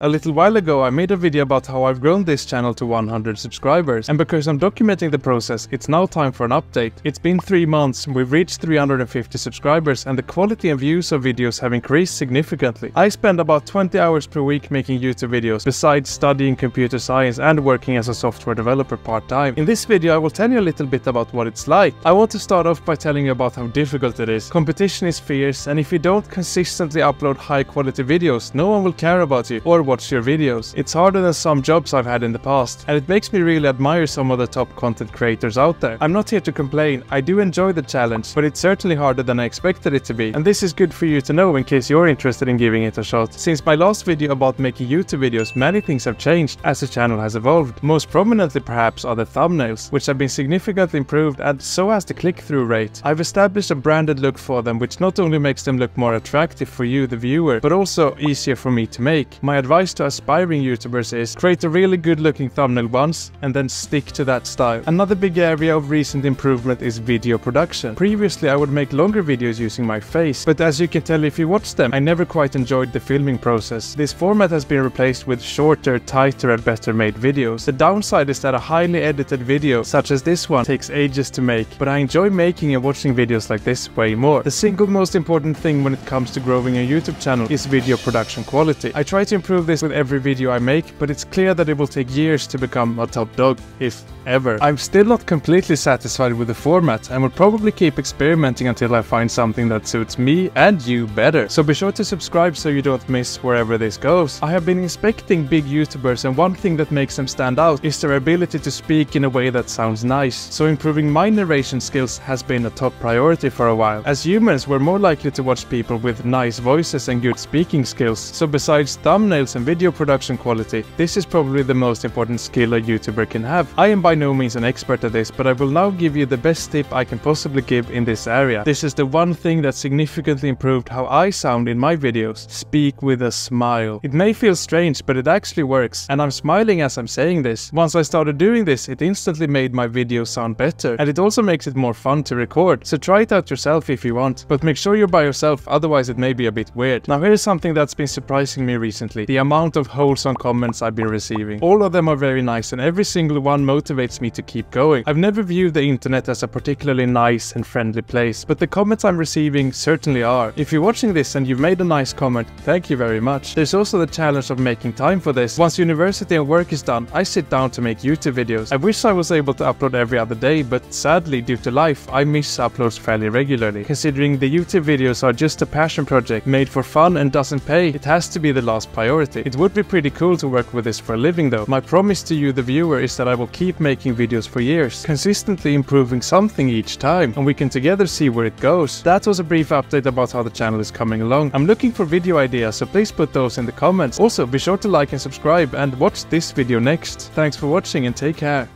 A little while ago I made a video about how I've grown this channel to 100 subscribers, and because I'm documenting the process, it's now time for an update. It's been 3 months, we've reached 350 subscribers, and the quality and views of videos have increased significantly. I spend about 20 hours per week making YouTube videos, besides studying computer science and working as a software developer part-time. In this video I will tell you a little bit about what it's like. I want to start off by telling you about how difficult it is. Competition is fierce, and if you don't consistently upload high quality videos, no one will care about you, or watch your videos. It's harder than some jobs I've had in the past, and it makes me really admire some of the top content creators out there. I'm not here to complain, I do enjoy the challenge, but it's certainly harder than I expected it to be. And this is good for you to know in case you're interested in giving it a shot. Since my last video about making YouTube videos, many things have changed as the channel has evolved. Most prominently perhaps are the thumbnails, which have been significantly improved and so has the click-through rate. I've established a branded look for them which not only makes them look more attractive for you the viewer, but also easier for me to make. My advice to aspiring YouTubers is create a really good looking thumbnail once and then stick to that style. Another big area of recent improvement is video production. Previously I would make longer videos using my face, but as you can tell if you watch them, I never quite enjoyed the filming process. This format has been replaced with shorter, tighter and better made videos. The downside is that a highly edited video, such as this one, takes ages to make, but I enjoy making and watching videos like this way more. The single most important thing when it comes to growing a YouTube channel is video production quality. I try to improve this with every video I make, but it's clear that it will take years to become a top dog, if ever. I'm still not completely satisfied with the format and will probably keep experimenting until I find something that suits me and you better. So be sure to subscribe so you don't miss wherever this goes. I have been inspecting big YouTubers and one thing that makes them stand out is their ability to speak in a way that sounds nice. So improving my narration skills has been a top priority for a while. As humans, we're more likely to watch people with nice voices and good speaking skills. So besides thumbnails and video production quality, this is probably the most important skill a YouTuber can have. I am by no means an expert at this, but I will now give you the best tip I can possibly give in this area. This is the one thing that significantly improved how I sound in my videos. Speak with a smile. It may feel strange, but it actually works, and I'm smiling as I'm saying this. Once I started doing this, it instantly made my videos sound better, and it also makes it more fun to record, so try it out yourself if you want, but make sure you're by yourself, otherwise it may be a bit weird. Now here's something that's been surprising me recently, the amount of wholesome comments I've been receiving. All of them are very nice and every single one motivates me to keep going. I've never viewed the internet as a particularly nice and friendly place, but the comments I'm receiving certainly are. If you're watching this and you've made a nice comment, thank you very much. There's also the challenge of making time for this. Once university and work is done, I sit down to make YouTube videos. I wish I was able to upload every other day, but sadly, due to life, I miss uploads fairly regularly. Considering the YouTube videos are just a passion project made for fun and doesn't pay, it has to be the last priority. It would be pretty cool to work with this for a living though. My promise to you the viewer is that I will keep making videos for years, consistently improving something each time, and we can together see where it goes. That was a brief update about how the channel is coming along. I'm looking for video ideas, so please put those in the comments. Also, be sure to like and subscribe and watch this video next. Thanks for watching and take care.